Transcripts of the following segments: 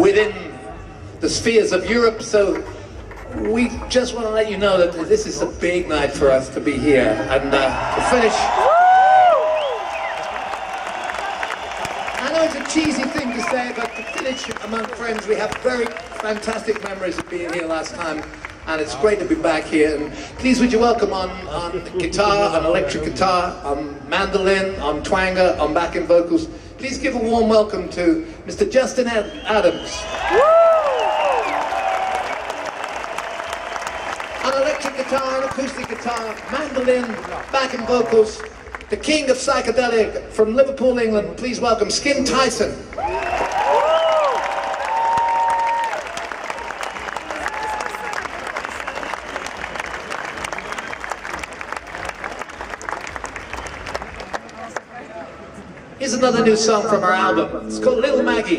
within the spheres of Europe. So we just want to let you know that this is a big night for us to be here. And uh, to finish, I know it's a cheesy thing to say, but to finish among friends, we have very fantastic memories of being here last time. And it's great to be back here. And please would you welcome on, on guitar, on electric guitar, on mandolin, on twanga, on backing vocals. Please give a warm welcome to Mr. Justin Ad Adams. On electric guitar, acoustic guitar, mandolin, backing vocals, the king of psychedelic from Liverpool, England. Please welcome Skin Tyson. Here's another new song from our album. It's called Little Maggie.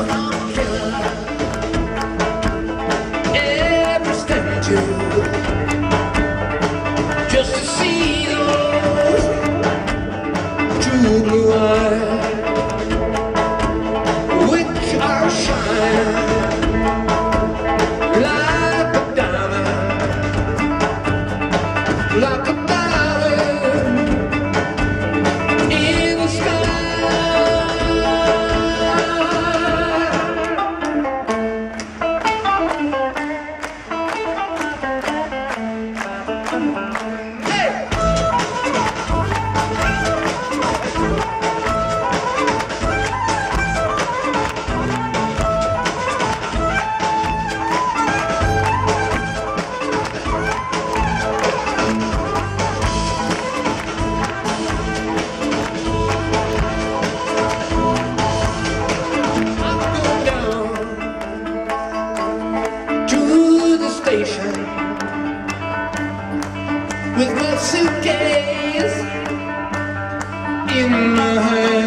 How can I ever stand you just to see those station with my suitcase in my hand.